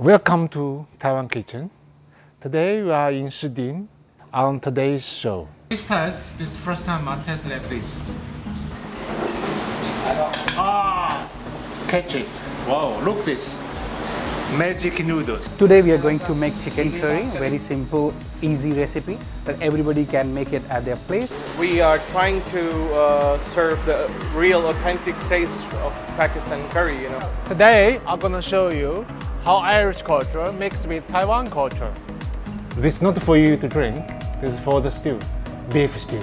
Welcome to Taiwan Kitchen. Today we are in Shiding on today's show. This test, this first time I test like this. Ah, catch it. Wow, look this. Magic noodles. Today we are going to make chicken curry, very simple, easy recipe that everybody can make it at their place. We are trying to uh, serve the real authentic taste of Pakistan curry, you know. Today I'm gonna show you how Irish culture mixed with Taiwan culture. This is not for you to drink, this is for the stew, beef stew.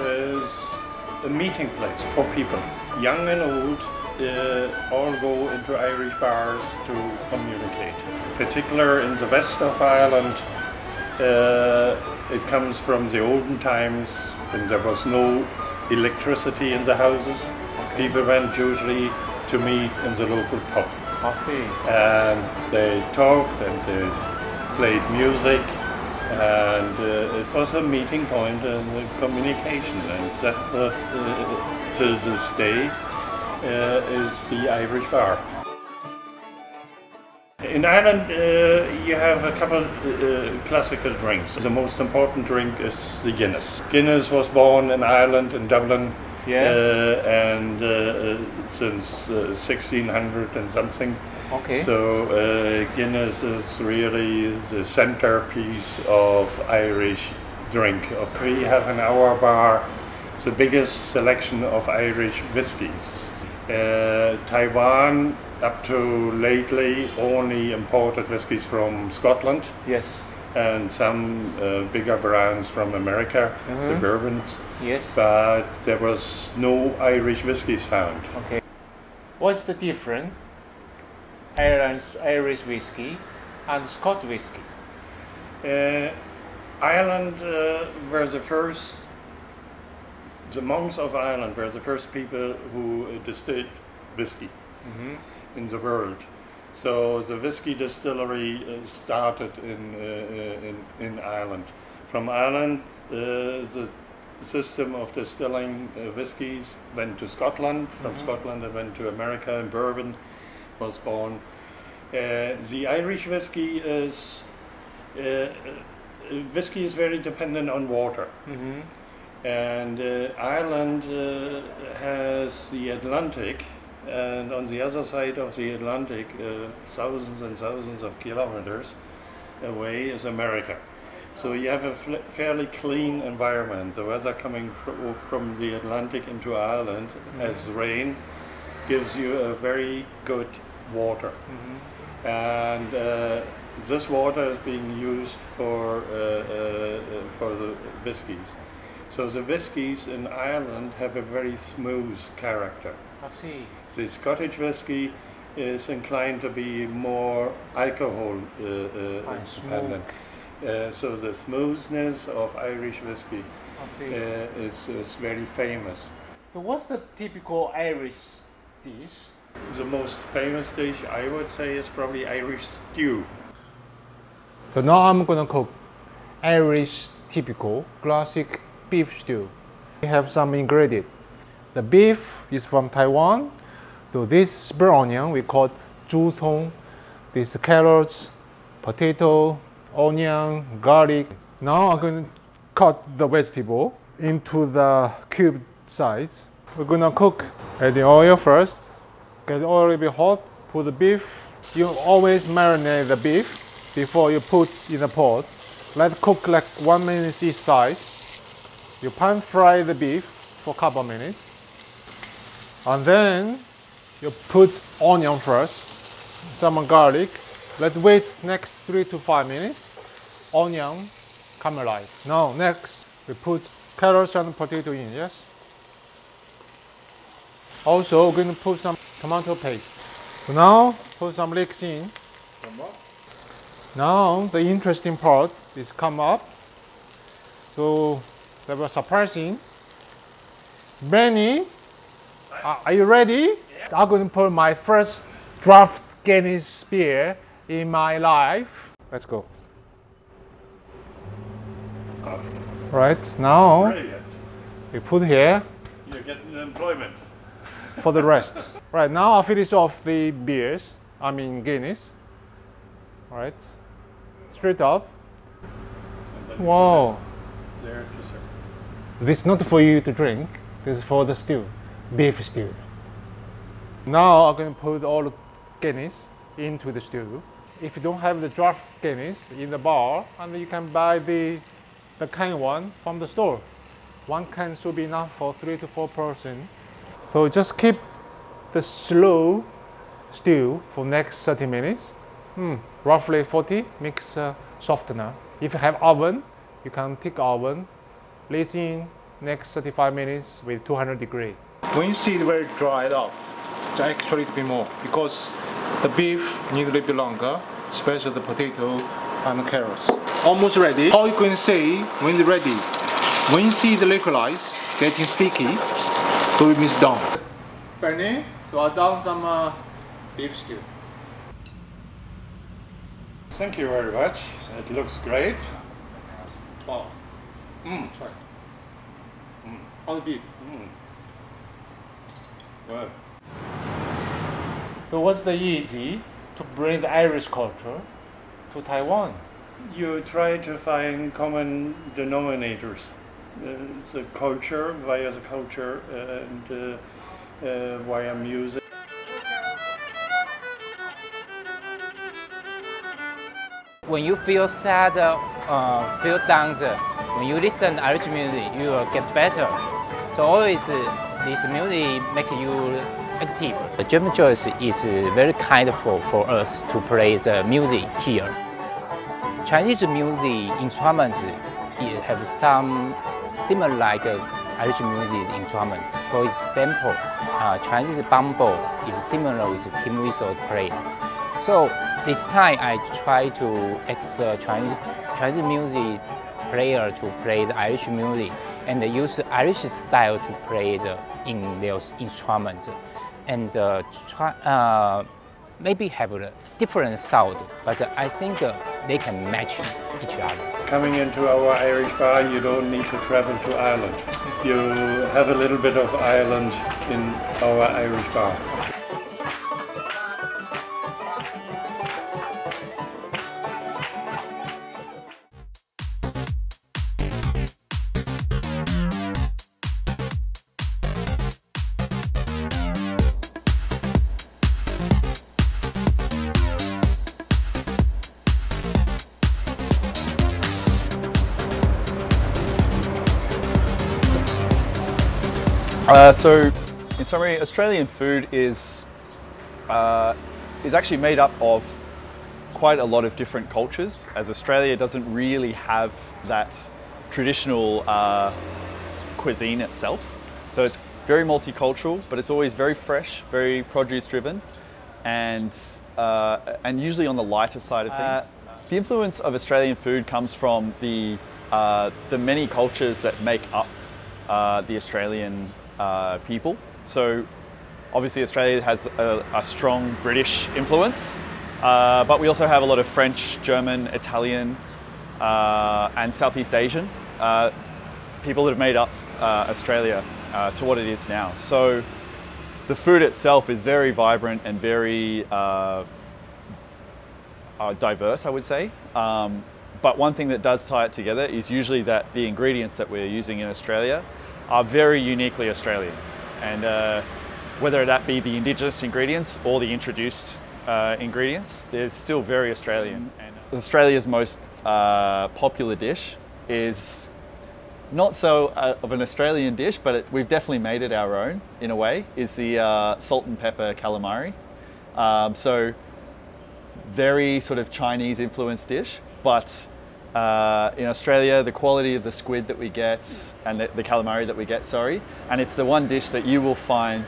Is a meeting place for people, young and old. Uh, all go into Irish bars to communicate. Particular in the west of Ireland, uh, it comes from the olden times when there was no electricity in the houses. People went usually to meet in the local pub. I see. and they talked and they played music and uh, it was a meeting point and a communication and that uh, uh, to this day uh, is the Irish bar. In Ireland uh, you have a couple uh, classical drinks. The most important drink is the Guinness. Guinness was born in Ireland in Dublin Yes. uh, and since uh, 1600 and something. Okay. So uh, Guinness is really the centerpiece of Irish drink. We have in our bar the biggest selection of Irish whiskies. Uh, Taiwan, up to lately, only imported whiskies from Scotland Yes. and some uh, bigger brands from America, the Mhm. bourbons. Yes. But there was no Irish whiskies found. Okay. What's the difference? Ireland's Irish whiskey and Scotch whiskey. Uh, Ireland uh, were the first, the monks of Ireland were the first people who uh, distilled whiskey in the world. So the whiskey distillery uh, started in, uh, uh, in, in Ireland. From Ireland, uh, the system of distilling uh, whiskies went to Scotland. From Scotland, it went to America, and bourbon was born. Uh, the Irish whiskey is uh, uh, whiskey is very dependent on water, Mm-hmm. and uh, Ireland uh, has the Atlantic, and on the other side of the Atlantic, uh, thousands and thousands of kilometers away, is America. So you have a fairly clean environment. The weather coming fr- from the Atlantic into Ireland as rain gives you a very good water and uh, this water is being used for uh, uh, for the whiskies. So the whiskies in Ireland have a very smooth character. I see. The Scottish whiskey is inclined to be more alcohol uh, uh, dependent. Uh, so the smoothness of Irish whiskey uh, is, is very famous. so what's the typical Irish dish? The most famous dish I would say is probably Irish stew. So now I'm gonna cook Irish typical classic beef stew. We have some ingredient. The beef is from Taiwan. So this spring onion we call 猪葱. This carrots, potato, onion, garlic. Now I'm going to cut the vegetable into the cube size. We're gonna cook add the oil first. Get the oil a bit hot. Put the beef. You always marinate the beef before you put in the pot. Let cook like one minute each side. You pan fry the beef for a couple minutes. And then you put onion first, some garlic. Let's wait next three to five minutes. Onion caramelize. Now next we put carrots and potato in, yes? Also we're going to put some tomato paste. So now put some leeks in. Now the interesting part is come up. So that was surprising. Benny, are uh, are you ready? I'm going to put my first draft Guinness beer in my life. Let's go. Right now Brilliant. we put here You're getting employment. For the rest. right now I'll finish off the beers. I mean Guinness. Right, straight up. Wow. This is not for you to drink. This is for the stew, beef stew. Now I'm going to put all the Guinness into the stew. If you don't have the draft Guinness in the bar, and you can buy the the can one from the store. One can should be enough for three to four person. So just keep the slow stew for next 30 minutes. Hmm, roughly 40. Mix uh, softener. If you have oven, you can take oven Place in next 35 minutes with 200 degree. When you see it very dried out, it's actually to be more because the beef need a little bit longer, especially the potato and the carrots. Almost ready. All you can going say when it's ready, when you see the liquorice getting sticky, so it means done. Bernie, so I done some uh, beef stew. Thank you very much. It looks great. Wow. Mmm, sorry. Mm. All the beef. Well, So what's the easy to bring the Irish culture to Taiwan? you try to find common denominators. Uh, the culture, via the culture, and uh, uh, via music. When you feel sad, uh, feel down, when you listen Irish music, you will get better. So always uh, this music make you active. The James Joyce is very kind for, for us to play the music here. Chinese music instruments have some similar like uh, Irish music instrument. For example, uh, Chinese bumbo is similar with tin whistle play. So this time I try to ask the Chinese Chinese music player to play the Irish music and use Irish style to play the in their instrument and uh, try, maybe have a different sound, but I think they can match each other. Coming into our Irish bar, you don't need to travel to Ireland. You have a little bit of Ireland in our Irish bar. Uh, so, in summary, Australian food is uh, is actually made up of quite a lot of different cultures, as Australia doesn't really have that traditional uh, cuisine itself. So it's very multicultural, but it's always very fresh, very produce driven, and uh, and usually on the lighter side of things. the influence of Australian food comes from the uh, the many cultures that make up uh, the Australian uh, people. So obviously Australia has a, a strong British influence, uh, but we also have a lot of French, German, Italian, uh, and Southeast Asian uh, people that have made up uh, Australia uh, to what it is now. So the food itself is very vibrant and very diverse, I would say. Um, but one thing that does tie it together is usually that the ingredients that we're using in Australia are very uniquely Australian. And uh, whether that be the indigenous ingredients or the introduced uh, ingredients, they're still very Australian. And Australia's most uh, popular dish is not so uh, of an Australian dish, but it, we've definitely made it our own in a way, is the uh, salt and pepper calamari. Um, so very sort of Chinese influenced dish, but uh, in Australia, the quality of the squid that we get and the, the calamari that we get, sorry, and it's the one dish that you will find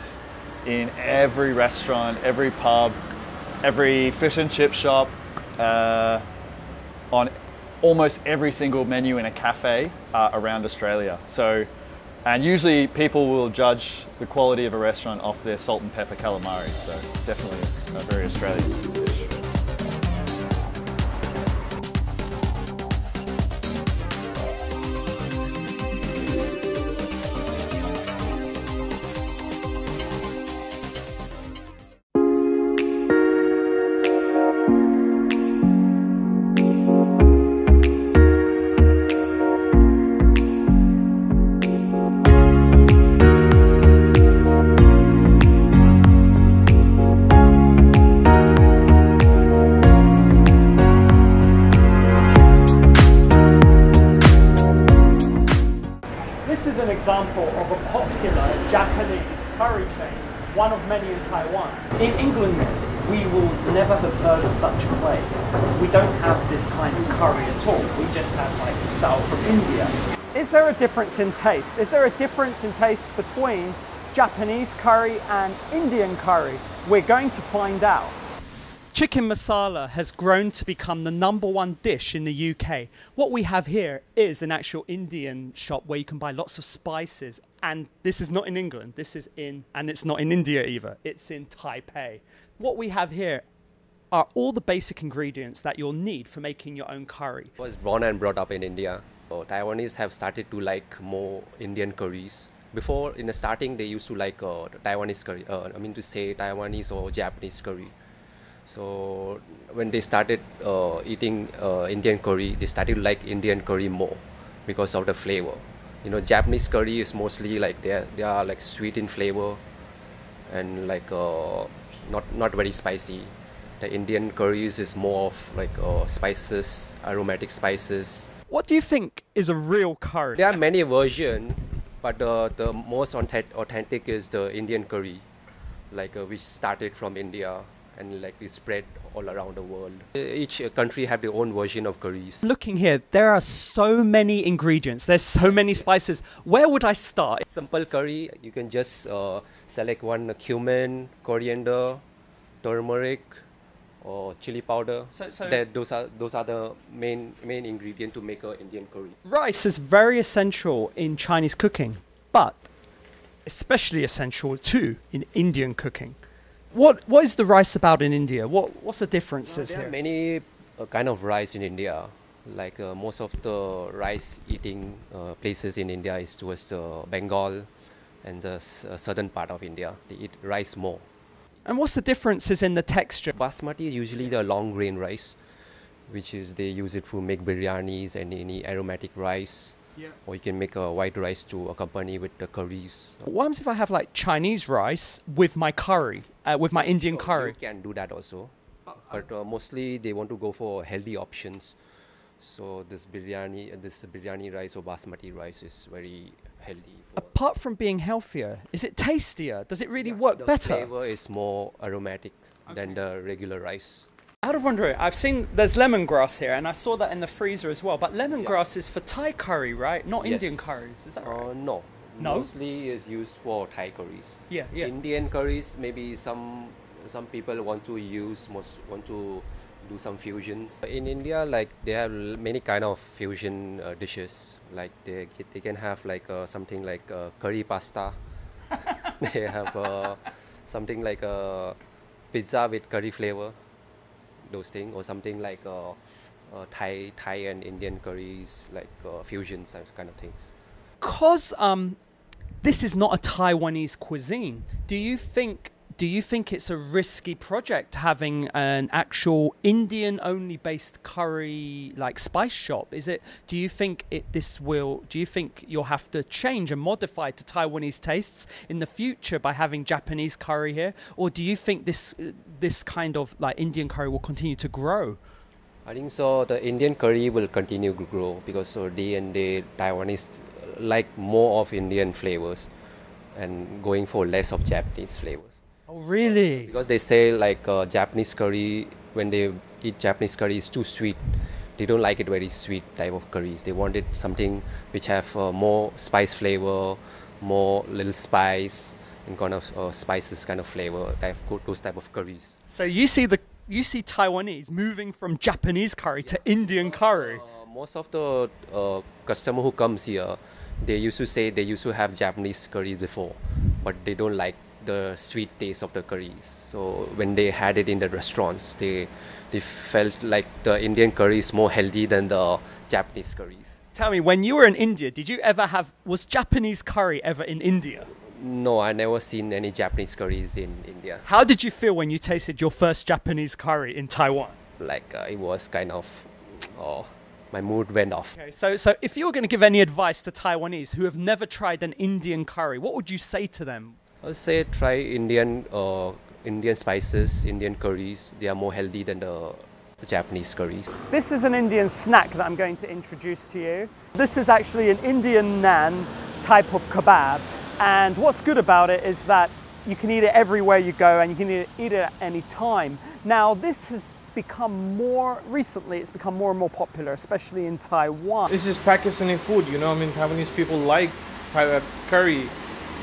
in every restaurant, every pub, every fish and chip shop, uh, on almost every single menu in a cafe uh, around Australia. So, and usually people will judge the quality of a restaurant off their salt and pepper calamari. So definitely it's a very Australian difference in taste? Is there a difference in taste between Japanese curry and Indian curry? We're going to find out. Chicken masala has grown to become the number one dish in the UK. What we have here is an actual Indian shop where you can buy lots of spices. And this is not in England, this is in, and it's not in India either, it's in Taipei. What we have here are all the basic ingredients that you'll need for making your own curry. I was born and brought up in India. Taiwanese have started to like more Indian curries. Before, in the starting, they used to like uh, Taiwanese curry. Uh, I mean to say Taiwanese or Japanese curry. So when they started uh, eating uh, Indian curry, they started to like Indian curry more because of the flavor. You know, Japanese curry is mostly like they are, they are like sweet in flavor and like uh, not not very spicy. The Indian curries is more of like uh, spices, aromatic spices. What do you think is a real curry? There are many versions, but uh, the most authentic is the Indian curry, like uh, which started from India and like is spread all around the world. Each country have their own version of curries. Looking here, there are so many ingredients, there's so many spices. Where would I start? Simple curry, you can just uh, select one cumin, coriander, turmeric, or chili powder. So- so- that those are those are the main main ingredient to make a Indian curry. Rice is very essential in Chinese cooking, but especially essential too in Indian cooking. What what is the rice about in India? What what's the differences there here? are many uh, kind of rice in India. Like uh, most of the rice eating uh, places in India is towards uh, Bengal and the s- uh, southern part of India. They eat rice more. And what's the differences in the texture? Basmati is usually the long grain rice, which is they use it to make biryanis and any aromatic rice. Yeah. Or you can make a white rice to accompany with the curries. What happens if I have like Chinese rice with my curry, uh, with my Indian So curry? You can do that also, but uh, mostly they want to go for healthy options. So this biryani, uh, this biryani rice or basmati rice is very healthy. For Apart from being healthier, is it tastier? Does it really work the better? flavor is more aromatic than the regular rice. Out of wondering, I've seen there's lemongrass here, and I saw that in the freezer as well. But lemongrass is for Thai curry, right? Not Indian curries. Is that Uh, right? no. No? Mostly is used for Thai curries. Yeah, yeah. Indian curries, maybe some some people want to use most want to do some fusions. In India, like they have many kind of fusion uh, dishes. Like they they can have like uh, something like uh, curry pasta. they have uh, something like a pizza with curry flavor. Those things or something like uh, uh, Thai Thai and Indian curries, like uh, fusions kind of things. Because um, this is not a Taiwanese cuisine. Do you think? Do you think it's a risky project having an actual Indian-only based curry like spice shop? Is it? Do you think it this will? Do you think you'll have to change and modify to Taiwanese tastes in the future by having Japanese curry here, or do you think this this kind of like Indian curry will continue to grow? I think so. The Indian curry will continue to grow because so day and day Taiwanese like more of Indian flavors and going for less of Japanese flavors. Oh, really? Because they say like uh, Japanese curry when they eat Japanese curry is too sweet. They don't like it very sweet type of curries. They wanted something which have uh, more spice flavor, more little spice and kind of uh, spices kind of flavor. Type those type of curries. So you see the you see Taiwanese moving from Japanese curry to Indian curry. Uh, most of the uh, customer who comes here, they used to say they used to have Japanese curry before, but they don't like the sweet taste of the curries. So when they had it in the restaurants, they they felt like the Indian curry is more healthy than the Japanese curries. Tell me, when you were in India, did you ever have was Japanese curry ever in India? No, I never seen any Japanese curries in India. How did you feel when you tasted your first Japanese curry in Taiwan? Like uh, it was kind of, oh, my mood went off. Okay, so so if you were going to give any advice to Taiwanese who have never tried an Indian curry, what would you say to them? I'll say try Indian uh, Indian spices, Indian curries. They are more healthy than the, the Japanese curries. This is an Indian snack that I'm going to introduce to you. This is actually an Indian naan type of kebab. And what's good about it is that you can eat it everywhere you go and you can eat it, eat it at any time. Now, this has become more recently, it's become more and more popular, especially in Taiwan. This is Pakistani food, you know, I mean, Taiwanese people like Thai curry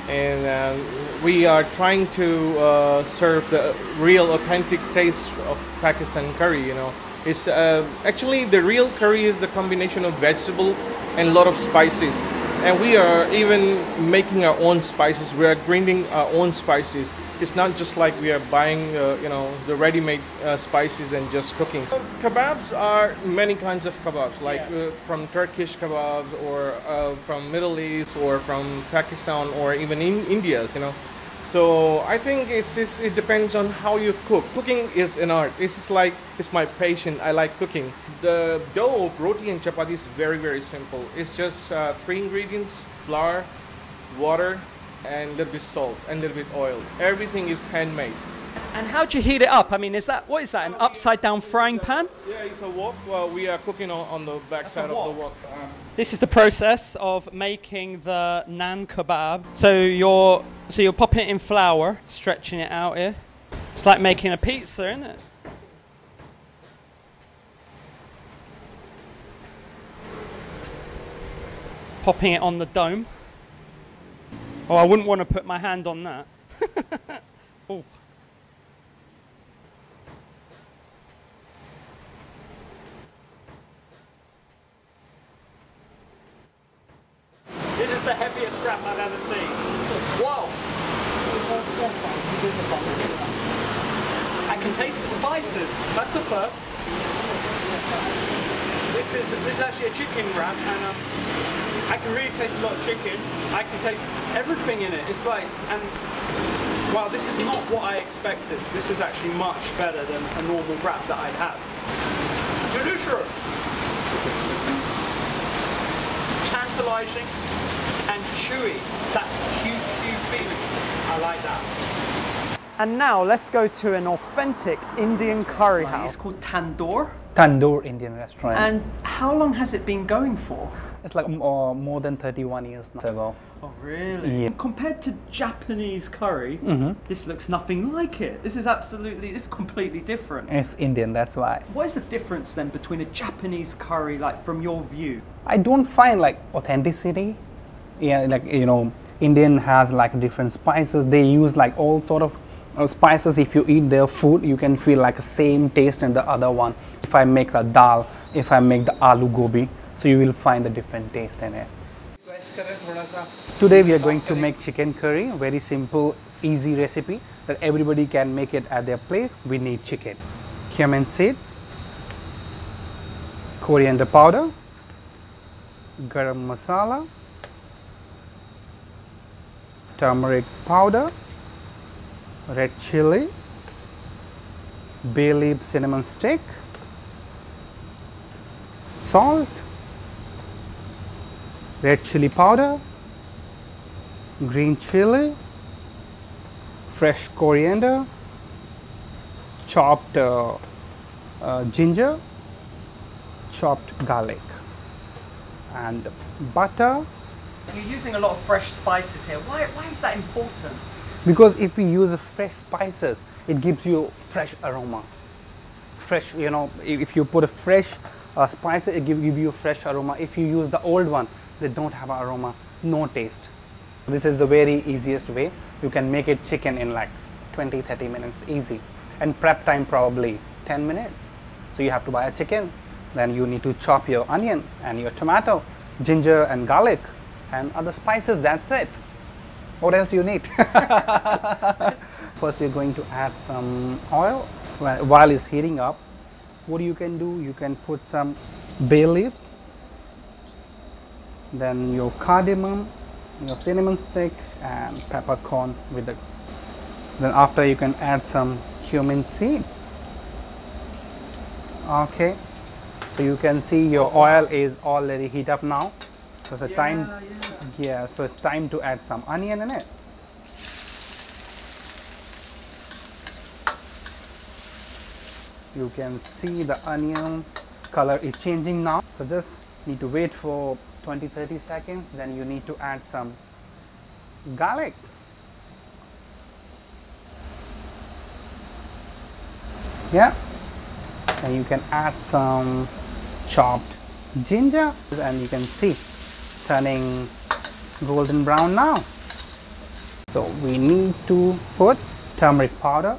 and uh, we are trying to uh, serve the real authentic taste of Pakistan curry. You know, it's uh, actually the real curry is the combination of vegetable and a lot of spices, and we are even making our own spices. We are grinding our own spices. It's not just like we are buying, uh, you know, the ready-made uh, spices and just cooking. Kebabs are many kinds of kebabs, like uh, from Turkish kebabs or uh, from Middle East or from Pakistan or even in India's, you know. So I think it's, it depends on how you cook. Cooking is an art. It's just like it's my passion. I like cooking. The dough of roti and chapati is very very simple. It's just uh, three ingredients: flour, water, and a little bit salt and a little bit oil. Everything is handmade. And how do you heat it up? I mean, is that, what is that, an upside down frying pan? Yeah, it's a wok. Well, we are cooking on, on the back side of the wok. This is the process of making the naan kebab. So you're, so you're popping it in flour, stretching it out here. It's like making a pizza, isn't it? Popping it on the dome. Oh, I wouldn't want to put my hand on that. oh. This is the heaviest strap I've ever seen. Whoa! I can taste the spices. That's the first. This is this is actually a chicken wrap, and um, I can really taste a lot of chicken. I can taste everything in it. It's like, and wow, this is not what I expected. This is actually much better than a normal wrap that I'd have. Delicious! Tantalizing and chewy. That chew chew feeling. I like that. And now let's go to an authentic Indian curry house. It's called Tandoor. Tandoor Indian restaurant. And how long has it been going for? it's like uh, more than 31 years now ago. Oh, really? Yeah. Compared to Japanese curry, this looks nothing like it. This is absolutely, this is completely different. It's Indian, that's why. What is the difference then between a Japanese curry, like from your view? I don't find like authenticity. Yeah, like you know, Indian has like different spices. They use like all sort of Uh, spices. If you eat their food, you can feel like the same taste in the other one. If I make the dal, if I make the aloo gobi, so you will find the different taste in it. Today we are going to make chicken curry, very simple, easy recipe that everybody can make it at their place. We need chicken, cumin seeds, coriander powder, garam masala, turmeric powder, red chili, bay leaf cinnamon stick, salt, red chili powder, green chili, fresh coriander, chopped uh, uh, ginger, chopped garlic, and butter. You're using a lot of fresh spices here. Why, why is that important? Because if we use fresh spices, it gives you fresh aroma. Fresh, you know, if you put a fresh uh, spice, it give, give you fresh aroma. If you use the old one, they don't have aroma, no taste. This is the very easiest way. You can make it chicken in like 20, 30 minutes, easy. And prep time probably 10 minutes. So you have to buy a chicken. Then you need to chop your onion and your tomato, ginger and garlic and other spices. That's it. What else you need? First we're going to add some oil while it's heating up. What you can do, you can put some bay leaves, then your cardamom, your cinnamon stick and peppercorn with it. Then after you can add some cumin seed. Okay, so you can see your oil is already heat up now. So it's a time, yeah, so it's time to add some onion in it. You can see the onion color is changing now. So just need to wait for 20-30 seconds. Then you need to add some garlic. Yeah, and you can add some chopped ginger and you can see turning golden brown now. So we need to put turmeric powder.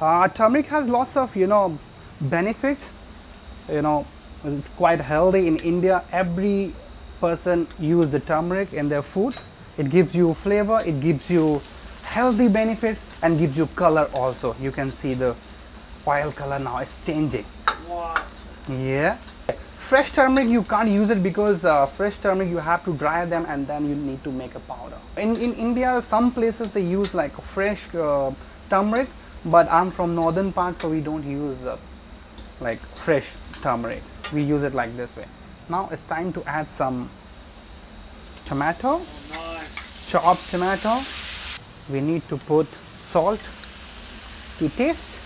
Uh, turmeric has lots of you know benefits. You know it's quite healthy in India. Every person use the turmeric in their food. It gives you flavor. It gives you healthy benefits and gives you color also. You can see the oil color now is changing. What? Yeah. Fresh turmeric you can't use it because uh, fresh turmeric you have to dry them and then you need to make a powder. In, in India some places they use like fresh uh, turmeric but I'm from northern part so we don't use uh, like fresh turmeric. We use it like this way. Now it's time to add some tomato, chopped tomato. We need to put salt to taste.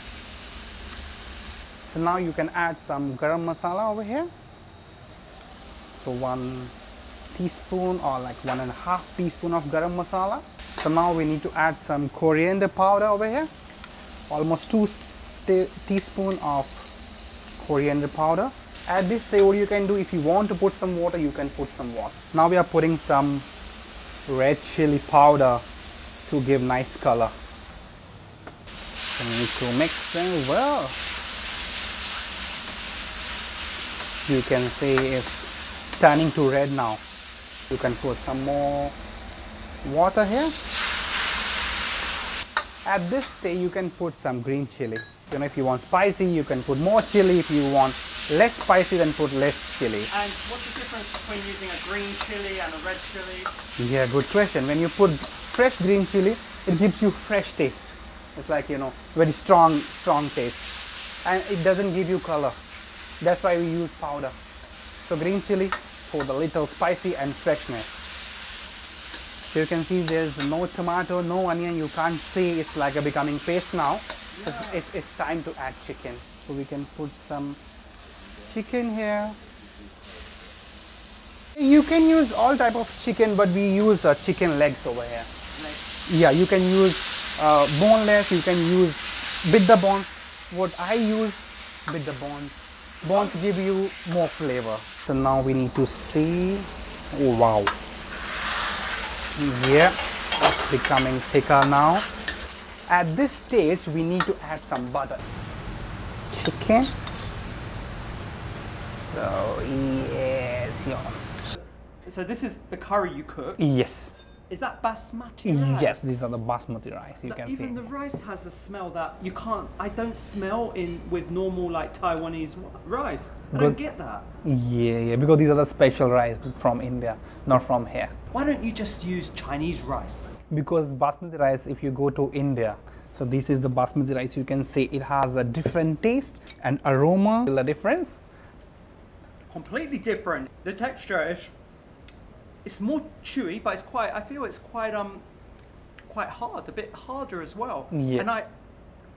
So now you can add some garam masala over here. So one teaspoon or like one and a half teaspoon of garam masala. So now we need to add some coriander powder over here. Almost two teaspoon of coriander powder. At this stage what you can do if you want to put some water you can put some water. Now we are putting some red chili powder to give nice color. So we need to mix them well. You can see it's turning to red now. You can put some more water here. At this stage you can put some green chili. You know if you want spicy you can put more chili. If you want less spicy then put less chili. And what's the difference between using a green chili and a red chili? Yeah, good question. When you put fresh green chili, it gives you fresh taste. It's like, you know, very strong, strong taste. And it doesn't give you color. That's why we use powder. So green chili for the little spicy and freshness. So you can see there's no tomato, no onion. You can't see it's like a becoming paste now. It's, it's, time to add chicken. So we can put some chicken here. You can use all type of chicken, but we use uh, chicken legs over here. Yeah, you can use uh, boneless. You can use with the bone. What I use with the bones. Bones give you more flavor. So now we need to see. Oh wow! Yeah, it's becoming thicker now. At this stage, we need to add some butter. Chicken. So yes, yeah. So this is the curry you cook. Yes. Is that basmati rice? Yes, these are the basmati rice. You That- can even see. the rice has a smell that you can't. I don't smell in with normal like Taiwanese rice. I don't get that. Yeah, yeah, because these are the special rice from India, not from here. Why don't you just use Chinese rice? Because basmati rice, if you go to India, so this is the basmati rice. You can see it has a different taste and aroma. The difference? Completely different. The texture is. It's more chewy, but it's quite. I feel it's quite um, quite hard. A bit harder as well. Yeah. And I,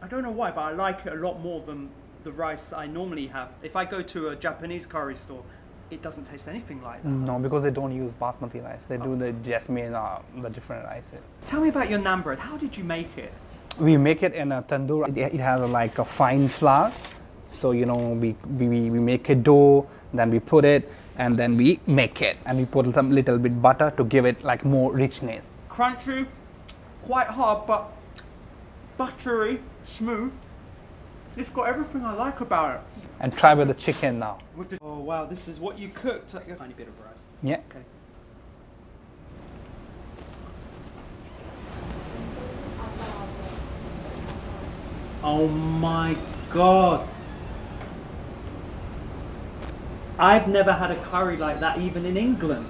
I don't know why, but I like it a lot more than the rice I normally have. If I go to a Japanese curry store, it doesn't taste anything like that. No, because they don't use basmati rice. They do the jasmine, uh, the different rices. Tell me about your naan bread. How did you make it? We make it in a tandoor. It, it has a, like a fine flour. So you know we, we we make a dough, then we put it, and then we make it, and we put some little bit butter to give it like more richness. Crunchy, quite hard, but buttery, smooth. It's got everything I like about it. And try with the chicken now. With the, oh wow, this is what you cooked. Like a tiny bit of rice. Yeah. Okay. Oh my god. I've never had a curry like that even in England.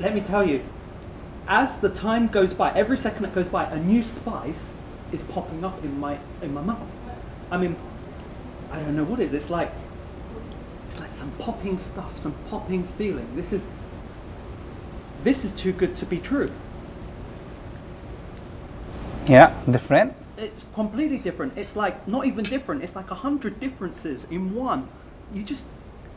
Let me tell you, as the time goes by, every second that goes by, a new spice is popping up in my in my mouth. I mean, I don't know what it is. It's like it's like some popping stuff, some popping feeling. This is this is too good to be true. Yeah, different. It's completely different. It's like not even different. It's like a hundred differences in one. You just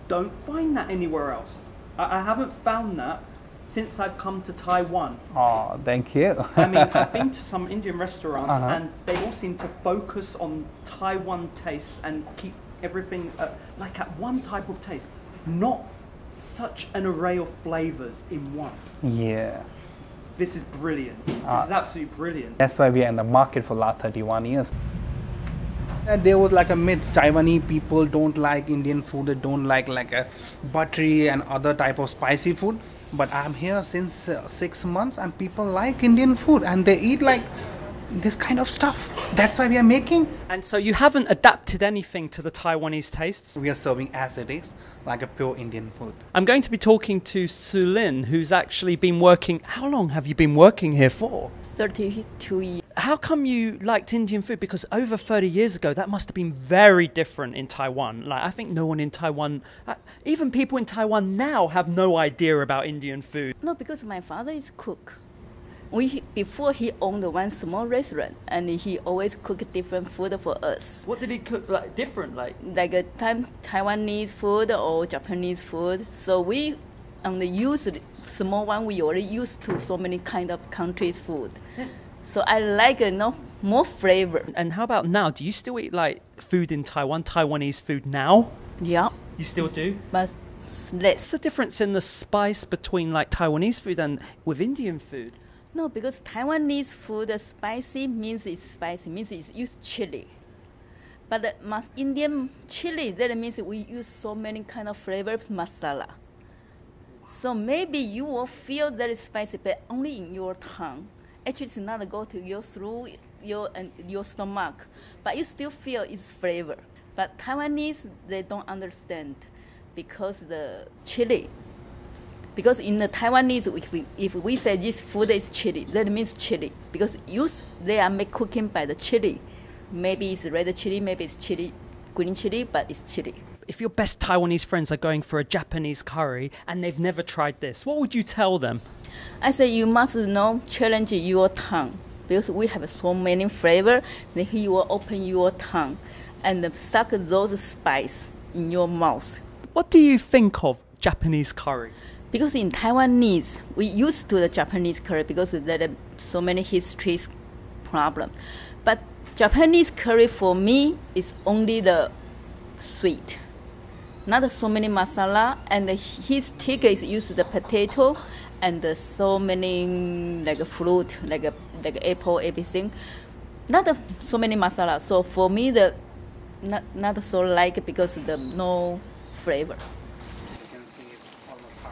don't find that anywhere else. I, I haven't found that since I've come to Taiwan. Oh, thank you. I mean, I've been to some Indian restaurants Uh-huh. and they all seem to focus on Taiwan tastes and keep everything uh, like at one type of taste, not such an array of flavors in one. yeah. This is brilliant. This Ah. is absolutely brilliant. That's why we are in the market for the last 31 years. And there was like a myth Taiwanese people don't like Indian food, they don't like like a buttery and other type of spicy food. But I'm here since uh, six months and people like Indian food and they eat like this kind of stuff. That's why we are making. And so you haven't adapted anything to the Taiwanese tastes? We are serving as it is, like a pure Indian food. I'm going to be talking to Sulin, who's actually been working. How long have you been working here for? 32 years. How come you liked Indian food? Because over 30 years ago, that must have been very different in Taiwan. Like, I think no one in Taiwan, uh, even people in Taiwan now, have no idea about Indian food. No, because my father is cook. We before he owned the one small restaurant, and he always cooked different food for us, What did he cook like different? Like, like a time Taiwanese food or Japanese food. So we um, only use the small one. We already used to so many kind of countries' food. So I like uh, you know more flavor. and how about now? Do you still eat like food in Taiwan, Taiwanese food now? Yeah, You still do? but less. What's the difference in the spice between like Taiwanese food and with Indian food? No, because Taiwanese food, spicy means it's spicy, means it's use chili. But the mas Indian chili, that means we use so many kind of flavors masala. So maybe you will feel very spicy, but only in your tongue. Actually, it's not go to your through your and your stomach, but you still feel its flavor. But Taiwanese, they don't understand because the chili because in the Taiwanese, if we, if we say this food is chili, that means chili. Because use they are make cooking by the chili. Maybe it's red chili, maybe it's chili, green chili, but it's chili. If your best Taiwanese friends are going for a Japanese curry and they've never tried this, what would you tell them? I say you must know challenge your tongue because we have so many flavor. Then you will open your tongue and suck those spice in your mouth. What do you think of Japanese curry? Because in Taiwanese, we used to the Japanese curry because there are uh, so many histories problem. But Japanese curry for me is only the sweet, not so many masala. And his tikka is used the potato and the so many like fruit, like a like apple, everything. Not so many masala. So for me, the not not so like because the no flavor.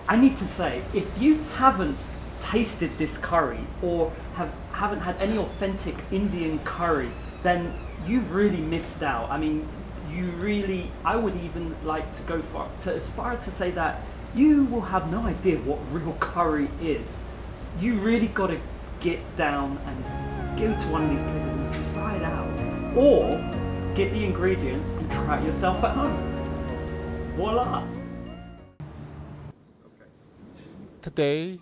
I need to say, if you haven't tasted this curry or have haven't had any authentic Indian curry, then you've really missed out. I mean, you really. I would even like to go far to as far as to say that you will have no idea what real curry is. You really got to get down and go to one of these places and try it out, or get the ingredients and try it yourself at home. Voila! Today,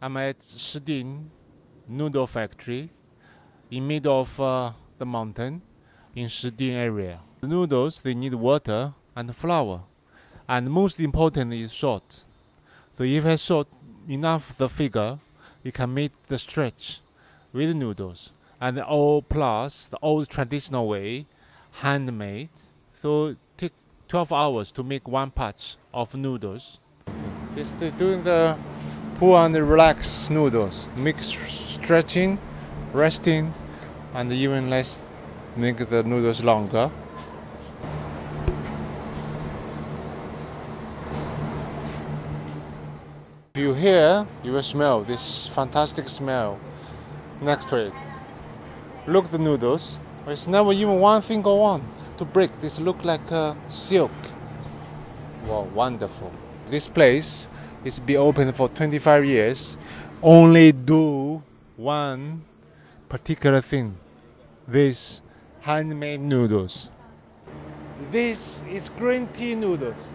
I'm at Shiding Noodle Factory in middle of uh, the mountain in Shiding area. The noodles, they need water and flour. And most important is salt. So if have salt enough the figure, you can make the stretch with noodles. And all plus the old traditional way, handmade. So take 12 hours to make one patch of noodles. It's the, doing the pull and relax noodles, make stretching, resting, and even less make the noodles longer. If you hear, you will smell this fantastic smell next to it. Look the noodles. It's never even one single one to break. This look like uh, silk. Wow, wonderful. This place is be open for 25 years. Only do one particular thing. This handmade noodles. This is green tea noodles.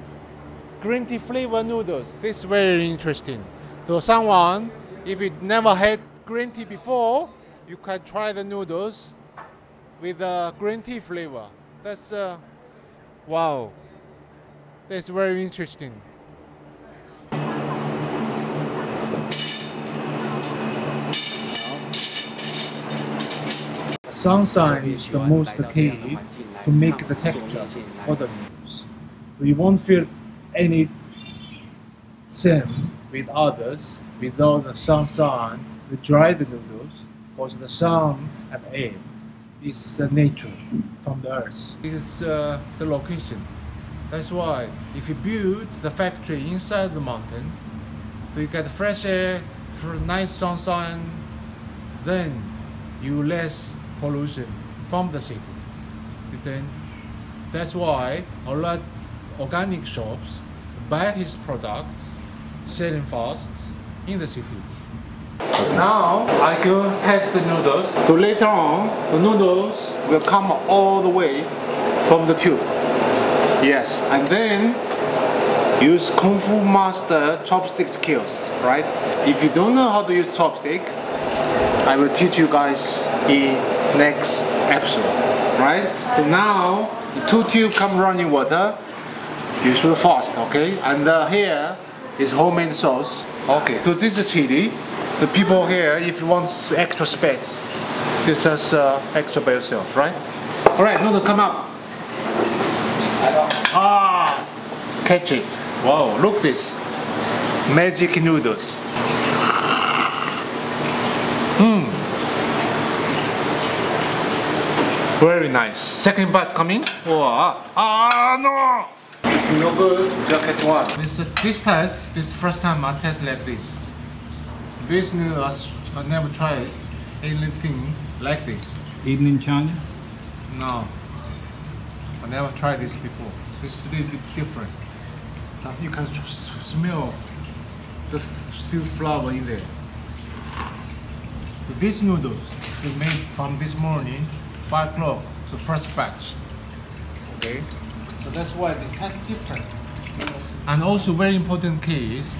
Green tea flavor noodles. This is very interesting. So someone, if you never had green tea before, you can try the noodles with the green tea flavor. That's uh, wow. That's very interesting. Sunshine is the most key to make the texture for the noodles. We won't feel any same with others without the sunshine to dry the noodles because the sun and air is the nature from the earth. It's uh, the location. That's why if you build the factory inside the mountain, so you get fresh air, for nice sunshine, then you less pollution from the city. Then that's why a lot organic shops buy his products, selling fast in the city. Now I go test the noodles. So later on, the noodles will come all the way from the tube. Yes, and then use Kung Fu Master chopstick skills, right? If you don't know how to use chopstick, I will teach you guys in next episode, right? So now the two tube come running water. It fast, okay? And uh, here is homemade sauce. Okay, so this is chili. The people here, if you want extra space, this is uh, extra by yourself, right? All right, noodle, come up. Ah, catch it. Wow, look this. Magic noodles. Hmm. Very nice. Second bite coming. Wow. Ah, no. No good. Jacket one. This this test, this first time I test like this. This noodles, I never tried anything like this. Even in China? No. I never tried this before. This is a little bit different. Now You can smell the f- stewed flour in there. So these noodles we made from this morning, 5 o'clock, the first batch. Okay? So that's why the has different. And also very important key is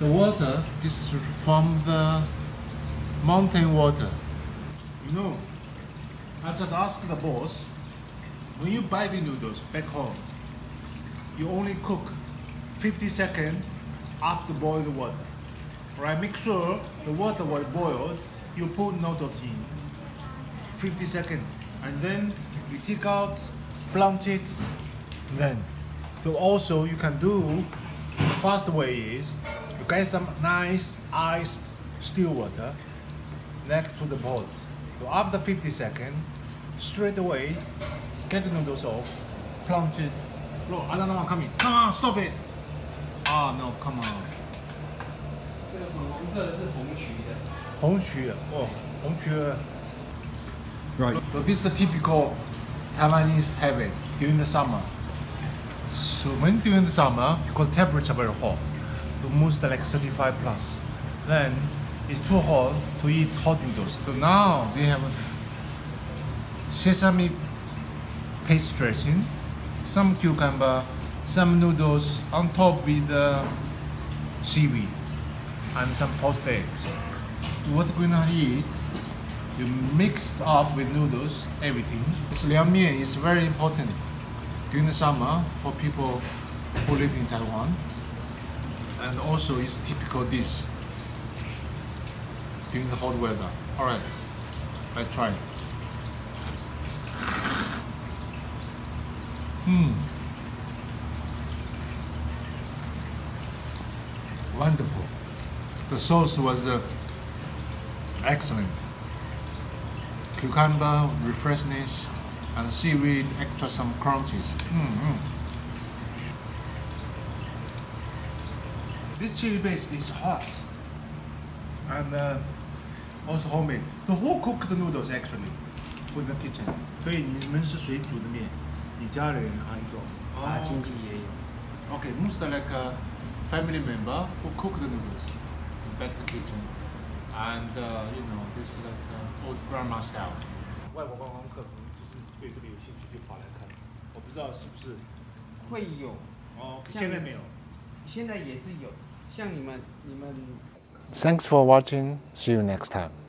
the water this is from the mountain water. You know, I just asked the boss, when you buy the noodles back home, you only cook 50 seconds after boil the water. Right? Make sure the water was boiled, you put noodles in 50 seconds, and then you take out, plunge it, then. So also you can do, the fast way is, you get some nice iced still water next to the pot. So after 50 seconds, straight away, get the noodles off, plunge it. Look, I don't know, coming. Come on, stop it. Ah, no, come on. 红曲, oh, 红曲. Right. So this is a typical Taiwanese habit during the summer. So when during the summer, because temperature very hot, so most like 35 plus, then it's too hot to eat hot noodles. So now they have sesame paste dressing, some cucumber, some noodles on top with uh, seaweed and some poached eggs. So what we're gonna eat, you mixed up with noodles, everything. This liang mian is very important during the summer for people who live in Taiwan. And also it's typical dish during the hot weather. Alright, let's try it. Hmm. Wonderful. The sauce was uh, excellent cucumber, refreshness, and seaweed extra some crunches. Mm, This chili paste is hot and uh, also homemade. The whole cooked noodles actually in the kitchen. 所以你们是谁煮的面？你家人还做？啊，亲戚也有。Okay, most like a family member who cook the noodles in back the kitchen, and uh, you know this is like uh, old grandma style. 外国观光客可能就是对这个有兴趣就跑来看，我不知道是不是。会有。哦，现在没有。现在也是有，像你们你们 Thanks for watching. See you next time.